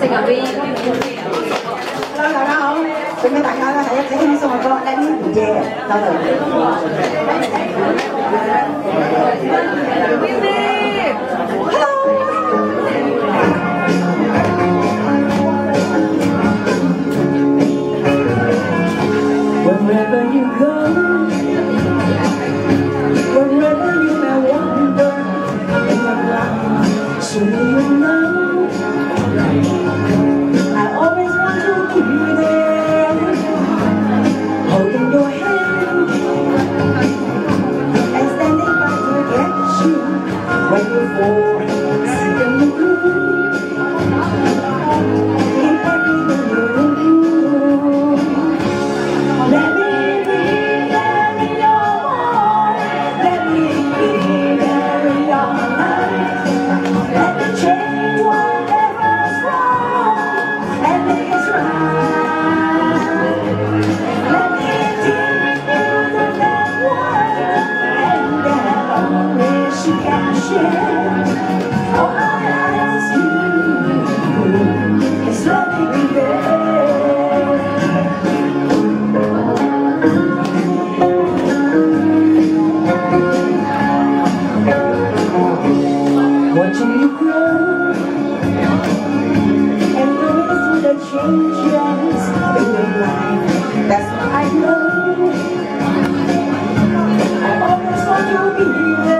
成日 V。Hello，大家好，準備大家咧係一齊輕鬆嘅歌《Let Me Be There》，多謝。The do. Let me be there in your heart. Let me be there in your mind. Let me change whatever's wrong and make it right. Let me world and That's what I know. I always want to be there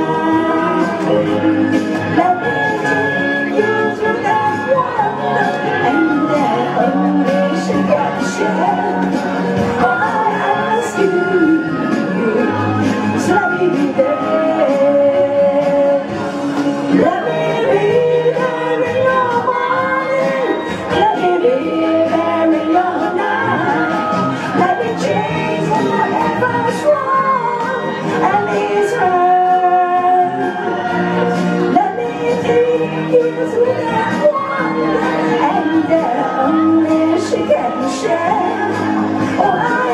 Let me take you through that that only she can oh,